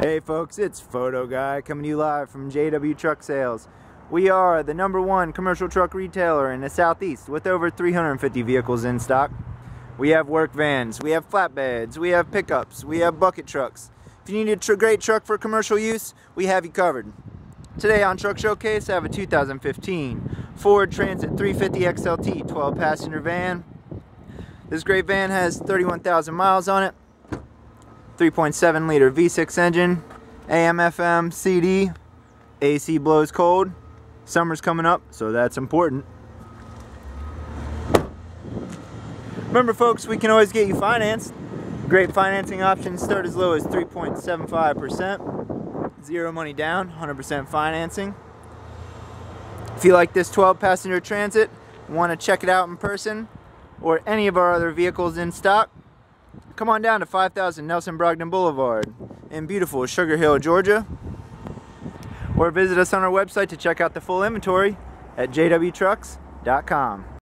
Hey folks, it's Photo Guy coming to you live from JW Truck Sales. We are the number one commercial truck retailer in the Southeast with over 350 vehicles in stock. We have work vans, we have flatbeds, we have pickups, we have bucket trucks. If you need a tr great truck for commercial use, we have you covered. Today on Truck Showcase, I have a 2015 Ford Transit 350 XLT 12 passenger van. This great van has 31,000 miles on it 3.7 liter V6 engine, AM, FM, CD, AC blows cold. Summer's coming up, so that's important. Remember folks, we can always get you financed. Great financing options start as low as 3.75%. Zero money down, 100% financing. If you like this 12 passenger transit, want to check it out in person, or any of our other vehicles in stock, come on down to 5000 Nelson Brogdon Boulevard in beautiful Sugar Hill, Georgia. Or visit us on our website to check out the full inventory at jwtrucks.com.